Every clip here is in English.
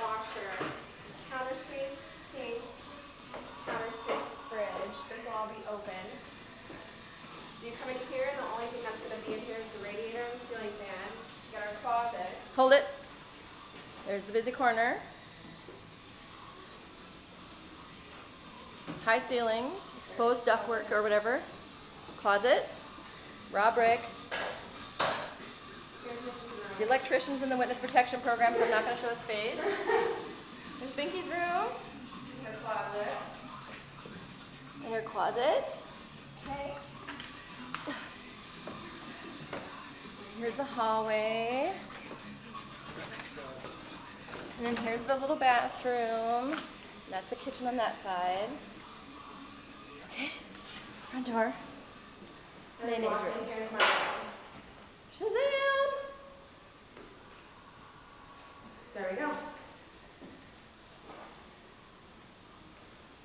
washer, counter space, sink, counter space, fridge. This will all be open. You come in here and the only thing that's going to be in here is the radiator and the ceiling fan. You got our closet. Hold it. There's the busy corner. High ceilings, exposed ductwork or whatever. closets, Raw brick. Here's Mrs. room. The electrician's in the witness protection program, so I'm not going to show his face. There's Binky's room. Her closet. And her closet. Okay. Here's the hallway. And then here's the little bathroom. And that's the kitchen on that side. Okay. Front door. And Nene's room. There we go.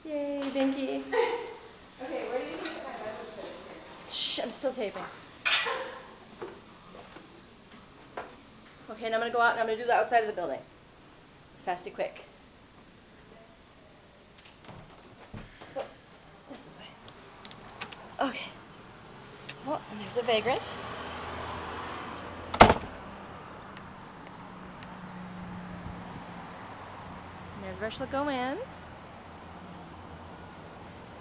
Yay, Binky. Okay, where do you think my fits here? Shh, I'm still taping. Okay, now I'm gonna go out and I'm gonna do the outside of the building. Fast and quick. Okay. Oh, and there's a vagrant. And there's where she'll go in.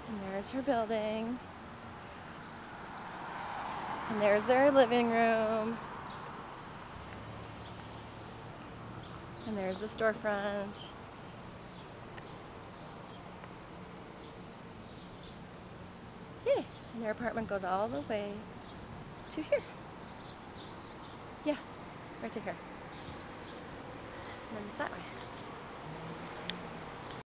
And there's her building. And there's their living room. And there's the storefront. Yay! And their apartment goes all the way to here. Yeah, right to here. And then it's that way.